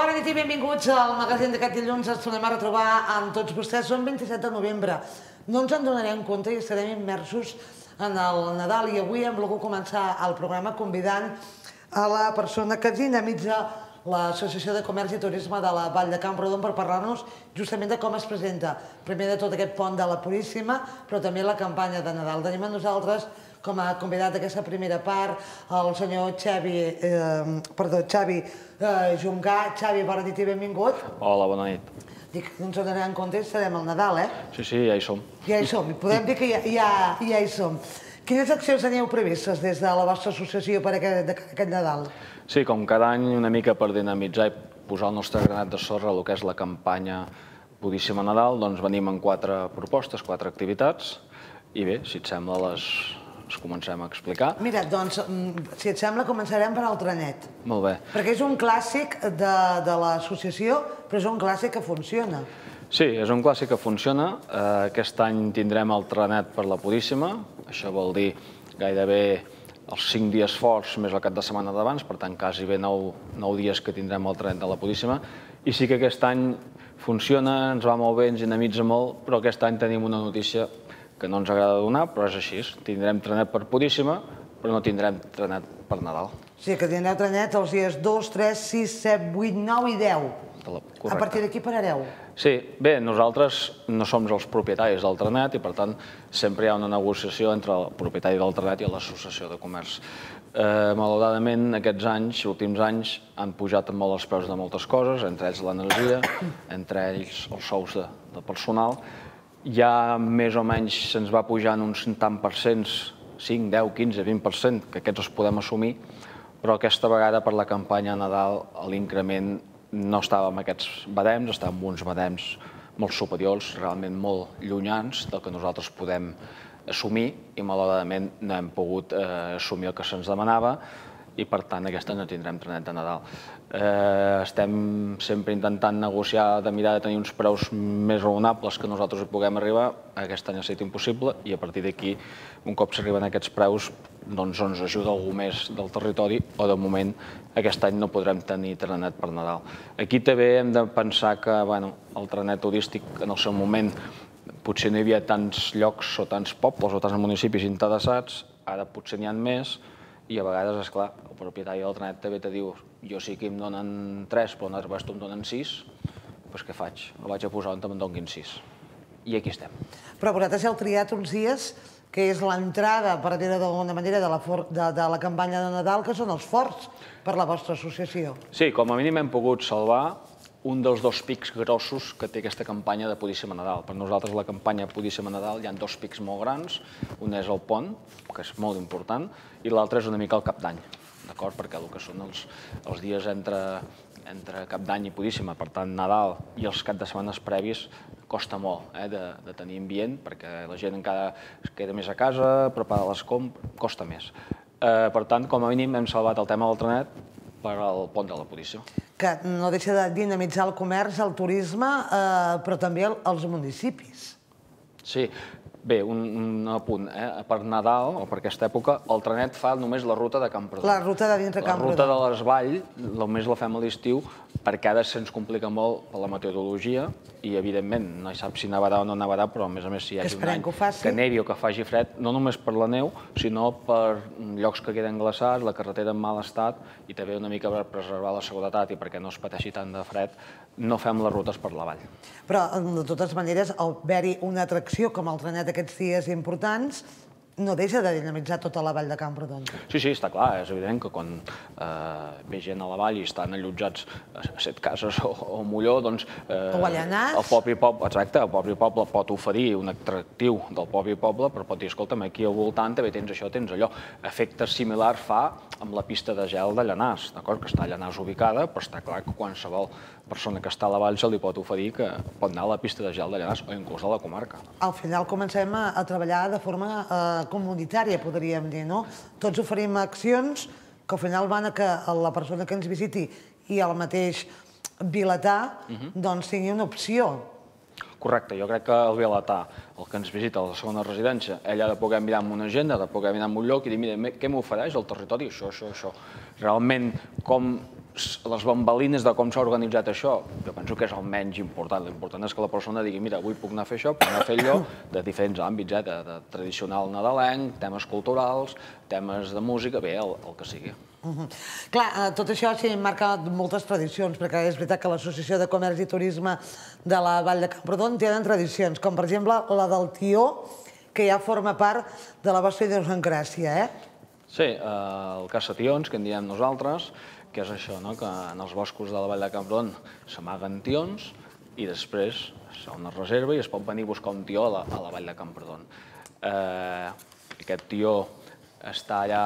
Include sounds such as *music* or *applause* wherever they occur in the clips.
Bona nit i benvinguts al magazín d'aquest dilluns. Ens tornem a retrobar amb tots vostès. Som 27 de novembre. No ens en donarem compte i estarem immersos en el Nadal i avui hem volgut començar el programa convidant a la persona que dinamitza l'Associació de Comerç i Turisme de la Vall de Camprodon per parlar-nos justament de com es presenta, primer de tot aquest pont de la Puríssima, però també la campanya de Nadal. Tenim a nosaltres com a convidat d'aquesta primera part el senyor Xavi, eh, perdó, Xavi eh, Jungà. Xavi, bona nit i benvingut. Hola, bona nit. Dic, no ens donarem compte, estarem al Nadal, eh? Sí, sí, ja hi som. Ja hi som, podem dir que ja, ja, ja hi som. Quines accions teniu previstes des de la vostra associació per aquest, aquest Nadal? Sí, com cada any, una mica per dinamitzar i posar el nostre granat de sorra el que és la campanya Budíssima Nadal, doncs venim amb quatre propostes, quatre activitats, i bé, si et sembla, les, les comencem a explicar. Mira, doncs, mm, si et sembla, començarem per el trenet. Molt bé. Perquè és un clàssic de, de l'associació, però és un clàssic que funciona. Sí, és un clàssic que funciona. Eh, aquest any tindrem el trenet per la Pudíssima. Això vol dir gairebé els cinc dies forts més el cap de setmana d'abans, per tant, quasi bé nou, nou dies que tindrem el trenet de la Pudíssima. I sí que aquest any funciona, ens va molt bé, ens dinamitza molt, però aquest any tenim una notícia que no ens agrada donar, però és així. Tindrem trenet per Pudíssima, però no tindrem trenet per Nadal. O sigui que tindreu trenet els dies 2, 3, 6, 7, 8, 9 i 10. De la- A correcte. partir d'aquí parareu. Sí, bé, nosaltres no som els propietaris del trenet i, per tant, sempre hi ha una negociació entre el propietari del trenet i l'Associació de Comerç. Eh, malauradament, aquests anys, últims anys, han pujat molt els preus de moltes coses, entre ells l'energia, entre ells els sous de, de personal. Ja més o menys se'ns va pujant uns tant per cents, 5, 10, 15, 20%, que aquests els podem assumir, però aquesta vegada per la campanya Nadal l'increment no estava amb aquests barems, estava amb uns barems molt superiors, realment molt llunyans del que nosaltres podem assumir i malauradament no hem pogut eh, assumir el que se'ns demanava i per tant aquest any no tindrem trenet de Nadal. Eh, estem sempre intentant negociar, de mirar de tenir uns preus més raonables que nosaltres hi puguem arribar. Aquest any ha estat impossible i a partir d'aquí, un cop s'arriben aquests preus, doncs ens ajuda algú més del territori o de moment aquest any no podrem tenir trenet per Nadal. Aquí també hem de pensar que bueno, el trenet turístic en el seu moment potser no hi havia tants llocs o tants pobles o tants municipis interessats, ara potser n'hi ha més, i a vegades, és clar, el propietari del trenet també te diu jo sí que em donen 3, però en altres tu em donen 6, doncs què faig? El vaig a posar on em donin 6. I aquí estem. Però vosaltres heu triat uns dies que és l'entrada, per dir-ho d'alguna manera, de la, de, de la campanya de Nadal, que són els forts per la vostra associació. Sí, com a mínim hem pogut salvar un dels dos pics grossos que té aquesta campanya de Pudíssima Nadal. Per nosaltres la campanya Pudíssima Nadal hi ha dos pics molt grans, un és el pont, que és molt important, i l'altre és una mica el cap d'any, d'acord? Perquè el que són els, els dies entre, entre cap d'any i Pudíssima, per tant Nadal i els cap de setmanes previs, costa molt eh, de, de tenir ambient, perquè la gent encara es queda més a casa, prepara les compres, costa més. Eh, per tant, com a mínim hem salvat el tema del trenet per al pont de la Pudíssima. que no deixa de dinamitzar el comerç, el turisme, eh, però també el, els municipis. Sí, bé, un, un apunt. Eh? Per Nadal, o per aquesta època, el trenet fa només la ruta de Camprodon. La ruta de dintre La Camprodon. ruta de l'Esvall només la fem a l'estiu perquè ara se'ns complica molt per la meteorologia i, evidentment, no hi sap si nevarà o no nevarà, però, a més a més, si hi hagi un any que faci. que nevi o que faci fred, no només per la neu, sinó per llocs que queden glaçats, la carretera en mal estat, i també una mica per preservar la seguretat i perquè no es pateixi tant de fred, no fem les rutes per la vall. Però, de totes maneres, haver-hi una atracció com el trenet aquests dies importants, no deixa de dinamitzar tota la vall de Camprodon. Sí, sí, està clar, és evident que quan eh, ve gent a la vall i estan allotjats a set cases o, o a Molló, doncs... Eh, O a Llanars. El propi poble, exacte, el propi poble pot oferir un atractiu del propi poble, però pot dir, escolta'm, aquí al voltant també tens això, tens allò. Efecte similar fa amb la pista de gel de Llanars, d'acord? Que està a Llanars ubicada, però està clar que qualsevol persona que està a la vall se li pot oferir que pot anar a la pista de gel de Llanars o inclús a la comarca. Al final comencem a, a treballar de forma eh, comunitària, podríem dir, no? Tots oferim accions que al final van a que la persona que ens visiti i el mateix vilatà doncs tingui una opció. Correcte, jo crec que el vilatà, el que ens visita a la segona residència, ell ha de poder mirar en una agenda, ha de poder mirar en un lloc i dir, mira, què m'ofereix el territori, això, això, això. Realment, com les bambalines de com s'ha organitzat això, jo penso que és el menys important. L'important és que la persona digui, mira, avui puc anar a fer això, puc anar a fer allò, *laughs* de diferents àmbits, eh? de, de tradicional nadalenc, temes culturals, temes de música, bé, el, el que sigui. Uh -huh. Clar, eh, tot això s'hi marca moltes tradicions, perquè és veritat que l'Associació de Comerç i Turisme de la Vall de Camprodon tenen tradicions, com per exemple la del Tió, que ja forma part de la vostra idiosincràsia, eh? Sí, eh, el caçations, que en diem nosaltres, que és això, no? que en els boscos de la Vall de Camprodon s'amaguen tions i després es fa una reserva i es pot venir a buscar un tió a la, a la Vall de Camprodon. Eh, aquest tió està allà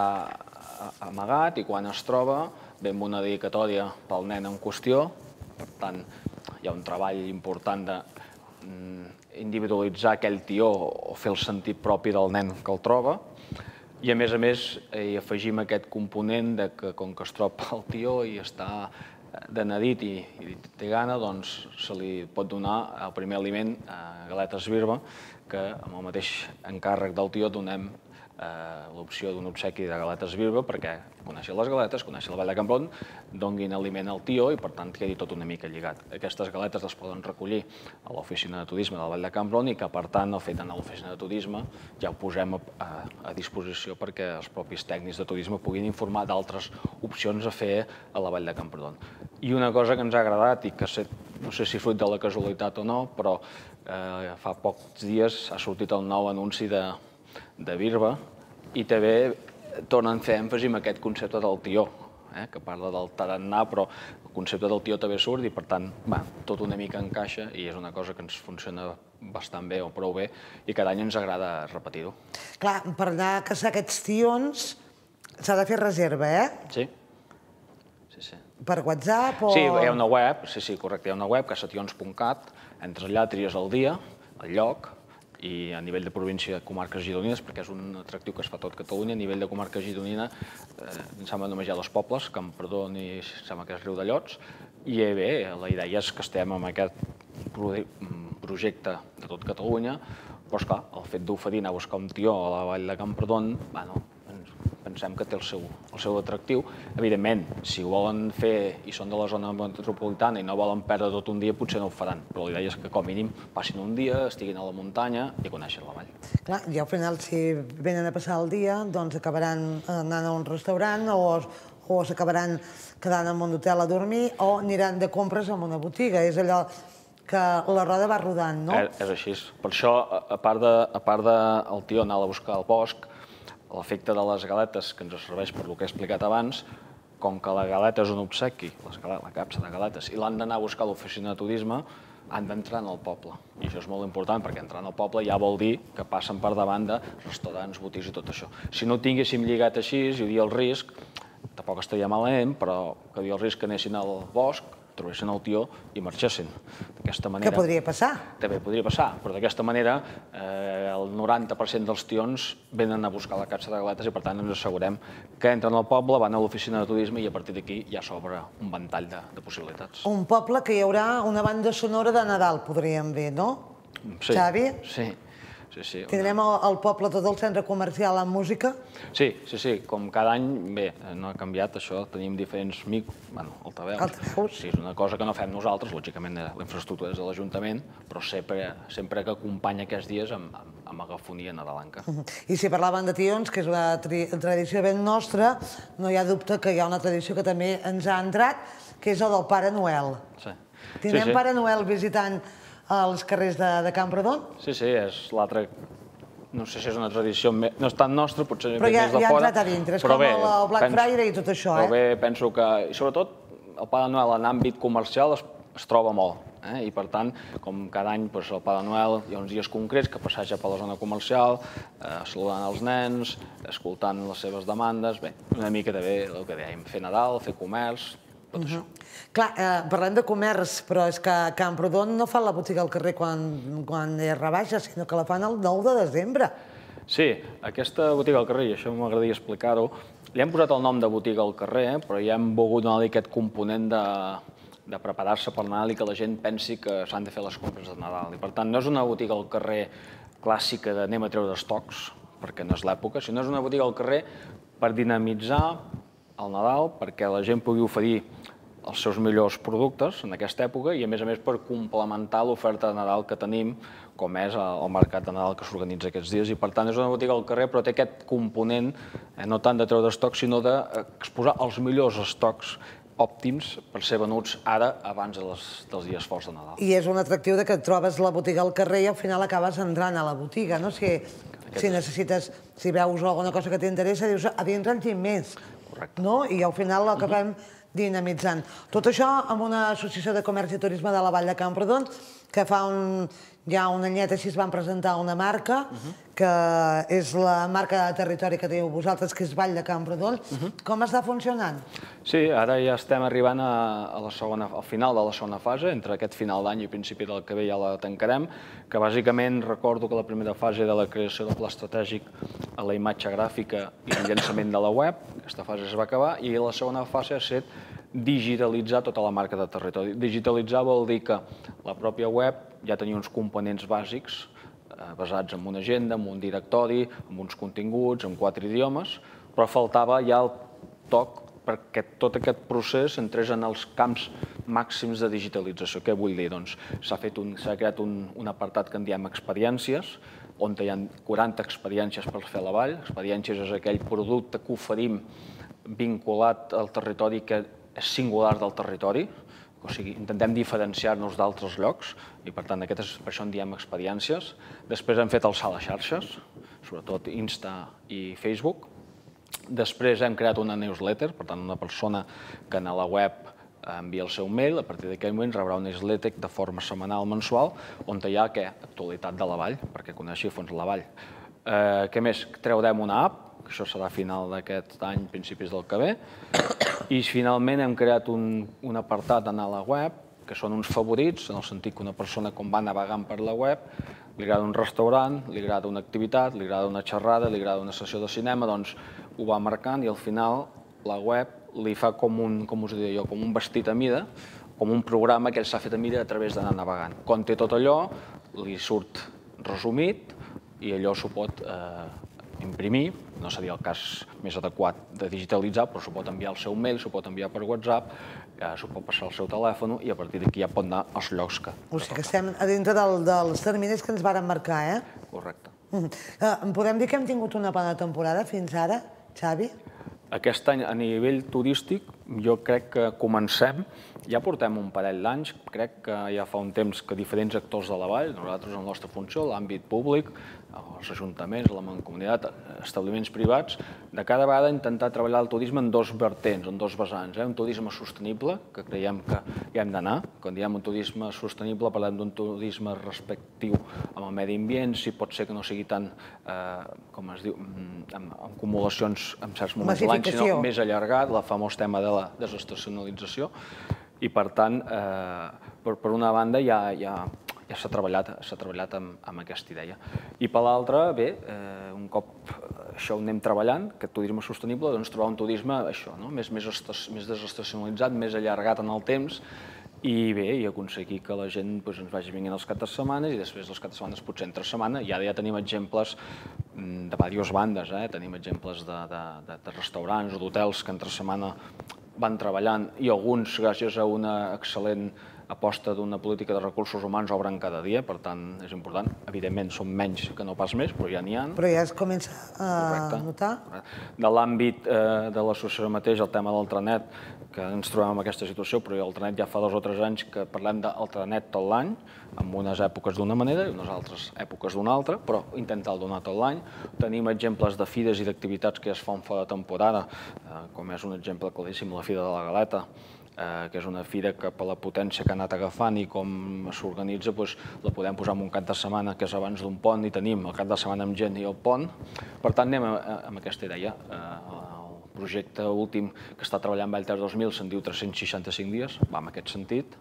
amagat i quan es troba ve amb una dedicatòria pel nen en qüestió, per tant hi ha un treball important de mm, individualitzar aquell tió o fer el sentit propi del nen que el troba, i a més a més hi afegim aquest component de que com que es troba el tió i està de nedit i, i té gana, doncs se li pot donar el primer aliment a galetes birba, que amb el mateix encàrrec del tió donem eh, l'opció d'un obsequi de galetes birba perquè coneixi les galetes, coneixi la Vall de Campron, donguin aliment al tió i per tant quedi tot una mica lligat. Aquestes galetes les poden recollir a l'oficina de turisme de la Vall de Campron i que per tant el fet d'anar a l'oficina de turisme ja ho posem a, a, a disposició perquè els propis tècnics de turisme puguin informar d'altres opcions a fer a la Vall de Camprodon. I una cosa que ens ha agradat i que sé, no sé si fruit de la casualitat o no, però eh, fa pocs dies ha sortit el nou anunci de, de Birba, i també tornen a fer èmfasi en aquest concepte del tió, eh, que parla del tarannà, però el concepte del tió també surt i, per tant, va, tot una mica encaixa i és una cosa que ens funciona bastant bé o prou bé i cada any ens agrada repetir-ho. Clar, per anar a caçar aquests tions s'ha de fer reserva, eh? Sí. Sí, sí. Per WhatsApp o... Sí, hi ha una web, sí, sí, correcte, hi ha una web, caçations.cat, entres allà, tries el dia, el lloc, i a nivell de província, comarques gironines, perquè és un atractiu que es fa tot Catalunya, a nivell de comarca gironina, eh, em sembla només hi ha dos pobles, Camprodon i em sembla que és Riu de Llots, i eh, bé, la idea és que estem amb aquest projecte de tot Catalunya, però esclar, el fet d'oferir anar a buscar un tió a la vall de Camprodon, bueno, pensem que té el seu, el seu atractiu. Evidentment, si ho volen fer i són de la zona metropolitana i no volen perdre tot un dia, potser no ho faran, però l'idea és que com a mínim passin un dia, estiguin a la muntanya i coneixen la vall. Clar, i al final, si venen a passar el dia, doncs acabaran anant a un restaurant o, o s'acabaran quedant en un hotel a dormir o aniran de compres en una botiga. És allò que la roda va rodant, no? És, és així. Per això, a part de, a part de el tio anar a buscar al bosc, l'efecte de les galetes, que ens serveix per lo que he explicat abans, com que la galeta és un obsequi, la capsa de galetes, i l'han d'anar a buscar a l'oficina de turisme, han d'entrar en el poble. I això és molt important, perquè entrar en el poble ja vol dir que passen per davant de restaurants, botigues i tot això. Si no tinguéssim lligat així, hi hauria el risc, tampoc estaria malament, però que hi havia el risc que anessin al bosc, trobessin el tió i marxessin. D'aquesta manera... Que podria passar. També podria passar, però d'aquesta manera eh, el 90% dels tions venen a buscar la capsa de galetes i per tant ens assegurem que entren al poble, van a l'oficina de turisme i a partir d'aquí ja s'obre un ventall de, de possibilitats. Un poble que hi haurà una banda sonora de Nadal, podríem dir, no? Sí, Xavi? Sí, Sí, sí. Tindrem el, el poble tot el centre comercial amb música? Sí, sí, sí. Com cada any, bé, no ha canviat això. Tenim diferents mic... Bueno, altaveus. Altaveus. Sí, és una cosa que no fem nosaltres, lògicament la infraestructura és de l'Ajuntament, però sempre, sempre que acompanya aquests dies amb, amb, amb agafonia nadalenca. Uh -huh. I si parlaven de tions, que és una tradició ben nostra, no hi ha dubte que hi ha una tradició que també ens ha entrat, que és el del Pare Noel. Sí. Tindrem sí, sí. Pare Noel visitant als carrers de, de Camprodon? Sí, sí, és l'altre no sé si és una tradició, no és tan nostra, potser però ja, més de ja fora. Però ja ha entrat a dintre, és com bé, el Black penso, Friday i tot això, però eh? Però bé, penso que, i sobretot, el Pare Noel en àmbit comercial es, es troba molt, eh? i per tant, com cada any doncs, el Pare Noel hi ha uns dies concrets que passeja per la zona comercial, eh, saludant els nens, escoltant les seves demandes, bé, una mica també el que dèiem, fer Nadal, fer comerç, tot uh -huh. això. Clar, eh, parlem de comerç, però és que a Camprodon no fan la botiga al carrer quan, quan hi rebaixa, sinó que la fan el 9 de desembre. Sí, aquesta botiga al carrer, i això m'agradaria explicar-ho, li hem posat el nom de botiga al carrer, però ja hem volgut donar-li aquest component de, de preparar-se per Nadal i que la gent pensi que s'han de fer les compres de Nadal. I per tant, no és una botiga al carrer clàssica d'anem a treure estocs, perquè no és l'època, sinó és una botiga al carrer per dinamitzar el Nadal, perquè la gent pugui oferir els seus millors productes en aquesta època i, a més a més, per complementar l'oferta de Nadal que tenim, com és el mercat de Nadal que s'organitza aquests dies. I, per tant, és una botiga al carrer, però té aquest component eh, no tant de treure estocs, sinó d'exposar els millors estocs òptims per ser venuts ara abans de les, dels dies forts de Nadal. I és un atractiu de que trobes la botiga al carrer i al final acabes entrant a la botiga, no? Si, si necessites, si veus alguna cosa que t'interessa, dius, a dintre en tinc més. Correcte. No? I al final l'acabem dinamitzant. Tot això amb una associació de comerç i turisme de la Vall de Camprodon, que fa un, ja un anyet així es van presentar una marca, que és la marca de territori que teniu vosaltres, que és Vall de Camprodon. Com està funcionant? Sí, ara ja estem arribant a la segona, al final de la segona fase, entre aquest final d'any i principi del que ve ja la tancarem, que bàsicament recordo que la primera fase de la creació del pla estratègic a la imatge gràfica i el llançament de la web, aquesta fase es va acabar, i la segona fase ha estat digitalitzar tota la marca de territori. Digitalitzar vol dir que la pròpia web ja tenia uns components bàsics eh, basats en una agenda, en un directori, en uns continguts, en quatre idiomes, però faltava ja el toc perquè tot aquest procés entrés en els camps màxims de digitalització. Què vull dir? Doncs s'ha creat un, un apartat que en diem experiències, on hi ha 40 experiències per fer la vall. Experiències és aquell producte que oferim vinculat al territori que és singular del territori, o sigui, intentem diferenciar-nos d'altres llocs i per tant aquest és, per això en diem experiències. Després hem fet el salt a xarxes, sobretot Insta i Facebook. Després hem creat una newsletter, per tant una persona que a la web envia el seu mail, a partir d'aquell moment rebrà un newsletter de forma setmanal mensual on hi ha què? actualitat de la vall, perquè coneixi fons la vall. Eh, què més? Treurem una app que això serà final d'aquest any, principis del que ve. I finalment hem creat un, un apartat en la web, que són uns favorits, en el sentit que una persona quan va navegant per la web li agrada un restaurant, li agrada una activitat, li agrada una xerrada, li agrada una sessió de cinema, doncs ho va marcant i al final la web li fa com un, com us diria jo, com un vestit a mida, com un programa que ell s'ha fet a mida a través d'anar navegant. Quan té tot allò, li surt resumit i allò s'ho pot eh, imprimir, no seria el cas més adequat de digitalitzar, però s'ho pot enviar al seu mail, s'ho pot enviar per WhatsApp, eh, s'ho pot passar al seu telèfon i a partir d'aquí ja pot anar als llocs que... O sigui que estem a dintre del, dels terminis que ens varen marcar, eh? Correcte. Mm. Uh, podem dir que hem tingut una bona temporada fins ara, Xavi? Aquest any, a nivell turístic, jo crec que comencem, ja portem un parell d'anys, crec que ja fa un temps que diferents actors de la vall, nosaltres en la nostra funció, l'àmbit públic, els ajuntaments, la mancomunitat, establiments privats, de cada vegada intentar treballar el turisme en dos vertents, en dos vessants. Eh? Un turisme sostenible, que creiem que hi hem d'anar. Quan diem un turisme sostenible parlem d'un turisme respectiu amb el medi ambient, si pot ser que no sigui tan, eh, com es diu, mm, amb, amb acumulacions en certs moments de l'any, sinó més allargat, el famós tema de la desestacionalització. I, per tant, eh, per, per una banda, ja, ja, ja s'ha treballat, s'ha treballat amb, amb aquesta idea. I per l'altra, bé, eh, un cop això ho anem treballant, aquest turisme sostenible, doncs trobar un turisme això, no? més, més, més desestacionalitzat, més allargat en el temps, i bé, i aconseguir que la gent doncs, ens vagi venint els caps de setmana i després dels caps de setmana potser entre setmana i ara ja tenim exemples mm, de diverses bandes, eh? tenim exemples de, de, de, de restaurants o d'hotels que entre setmana van treballant i alguns gràcies a una excel·lent aposta d'una política de recursos humans obren cada dia, per tant, és important. Evidentment, són menys que no pas més, però ja n'hi ha. Però ja es comença a Correcte. notar. De l'àmbit eh, de l'associació mateix, el tema del Tranet, que ens trobem en aquesta situació, però el Tranet ja fa dos o tres anys que parlem del Tranet tot l'any, en unes èpoques d'una manera i unes altres èpoques d'una altra, però intentar donar tot l'any. Tenim exemples de fides i d'activitats que es fan fora de temporada, eh, com és un exemple claríssim la Fira de la Galeta, eh, que és una fira que per la potència que ha anat agafant i com s'organitza doncs, la podem posar en un cap de setmana que és abans d'un pont i tenim el cap de setmana amb gent i el pont. Per tant, anem amb aquesta idea. Eh, el projecte últim que està treballant Vallter 2000 se'n diu 365 dies, va en aquest sentit.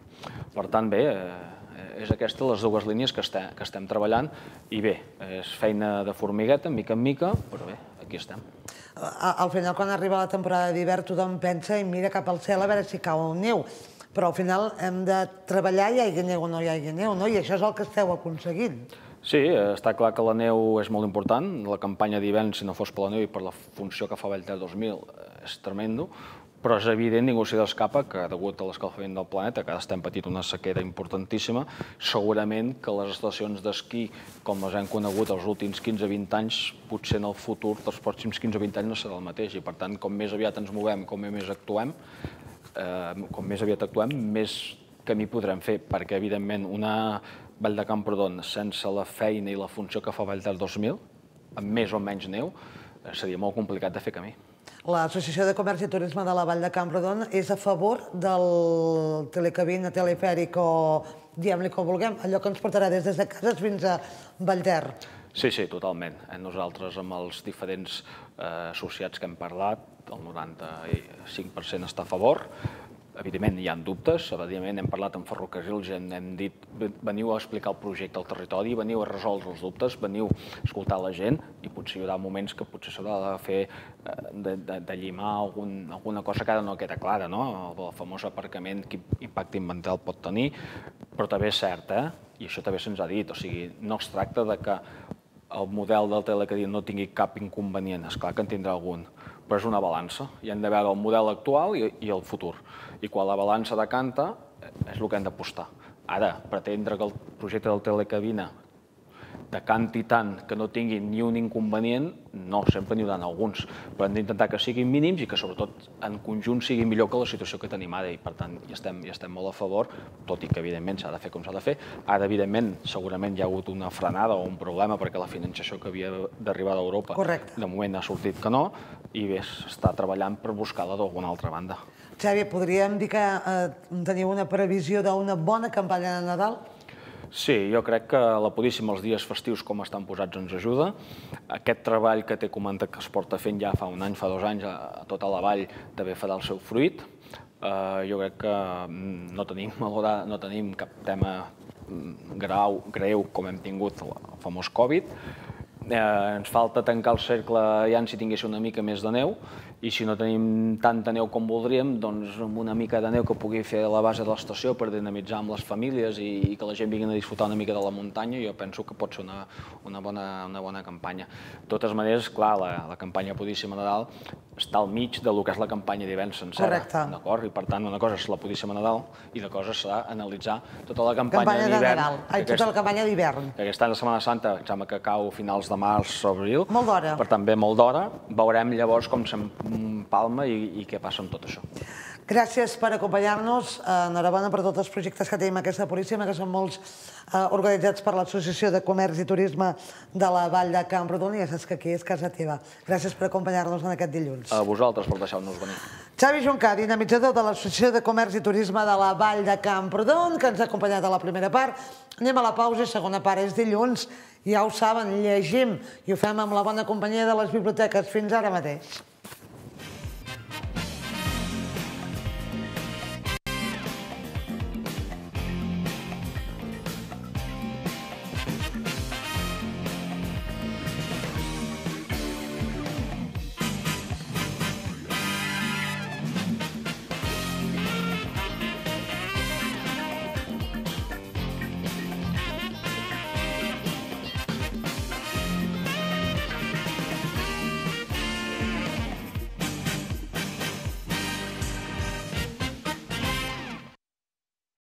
Per tant, bé, eh, és aquesta les dues línies que estem, que estem treballant i bé, és feina de formigueta, mica en mica, però bé, aquí estem al final, quan arriba la temporada d'hivern, tothom pensa i mira cap al cel a veure si cau neu. Però al final hem de treballar hi hagi neu o no hi hagi neu, no? I això és el que esteu aconseguint. Sí, està clar que la neu és molt important. La campanya d'hivern, si no fos per la neu i per la funció que fa Vallter 2000, és tremendo però és evident, ningú s'hi escapa, que degut a l'escalfament del planeta, que estem patint una sequera importantíssima, segurament que les estacions d'esquí, com les hem conegut els últims 15-20 anys, potser en el futur dels pròxims 15 o 20 anys no serà el mateix. I per tant, com més aviat ens movem, com més actuem, eh, com més aviat actuem, més camí podrem fer, perquè evidentment una Vall de Camprodon sense la feina i la funció que fa Vall del 2000, amb més o menys neu, eh, seria molt complicat de fer camí. L'Associació de Comerç i Turisme de la Vall de Camprodon és a favor del telecabina, telefèric o diguem-li com vulguem, allò que ens portarà des de cases fins a Vallter. Sí, sí, totalment. Eh, nosaltres, amb els diferents eh, associats que hem parlat, el 95% està a favor, Evidentment hi ha dubtes, evidentment hem parlat amb ferrocarrils, hem, hem dit veniu a explicar el projecte al territori, veniu a resoldre els dubtes, veniu a escoltar la gent i potser hi haurà moments que potser s'haurà de fer, eh, de, de, de llimar algun, alguna cosa que ara no queda clara, no? el, el famós aparcament, quin impacte ambiental pot tenir, però també és cert, eh? i això també se'ns ha dit, o sigui, no es tracta de que el model del telecadí no tingui cap inconvenient, és clar que en tindrà algun, però és una balança. I hem de veure el model actual i, i el futur. I quan la balança decanta, eh, és el que hem d'apostar. Ara, pretendre que el projecte del telecabina decanti tant que no tinguin ni un inconvenient, no, sempre n'hi haurà alguns, però hem d'intentar que siguin mínims i que sobretot en conjunt sigui millor que la situació que tenim ara i per tant hi estem, hi estem molt a favor, tot i que evidentment s'ha de fer com s'ha de fer. Ara, evidentment, segurament hi ha hagut una frenada o un problema perquè la finançació que havia d'arribar d'Europa de moment ha sortit que no i bé, s'està treballant per buscar-la d'alguna altra banda. Xavi, podríem dir que eh, teniu una previsió d'una bona campanya de Nadal? Sí, jo crec que la Puríssima, els dies festius com estan posats, ens ajuda. Aquest treball que t'he comentat que es porta fent ja fa un any, fa dos anys, a tota la vall, també farà el seu fruit. Uh, jo crec que mm, no tenim, no tenim cap tema mm, grau, greu com hem tingut el famós Covid. Eh, ens falta tancar el cercle ja si tingués una mica més de neu i si no tenim tanta neu com voldríem, doncs amb una mica de neu que pugui fer la base de l'estació per dinamitzar amb les famílies i, i que la gent vingui a disfrutar una mica de la muntanya, jo penso que pot ser una, una, bona, una bona campanya. De totes maneres, clar, la, la campanya Pudíssima Nadal està al mig de lo que és la campanya d'hivern sencera. Correcte. D'acord? I per tant, una cosa és la Pudíssima Nadal i la cosa serà analitzar tota la campanya, campanya d'hivern. Nadal. Ai, tota la campanya d'hivern. Que aquest any de Setmana Santa, em sembla que cau finals de març o abril. Molt d'hora. Per tant, ve molt d'hora. Veurem llavors com se'n Palma i, i què passa amb tot això. Gràcies per acompanyar-nos. Enhorabona per tots els projectes que tenim aquesta policia, que són molts eh, organitzats per l'Associació de Comerç i Turisme de la Vall de Camprodon i ja saps que aquí és casa teva. Gràcies per acompanyar-nos en aquest dilluns. A vosaltres per deixar-nos venir. Xavi Juncà, dinamitzador de l'Associació de Comerç i Turisme de la Vall de Camprodon, que ens ha acompanyat a la primera part. Anem a la pausa, segona part és dilluns. Ja ho saben, llegim i ho fem amb la bona companyia de les biblioteques. Fins ara mateix.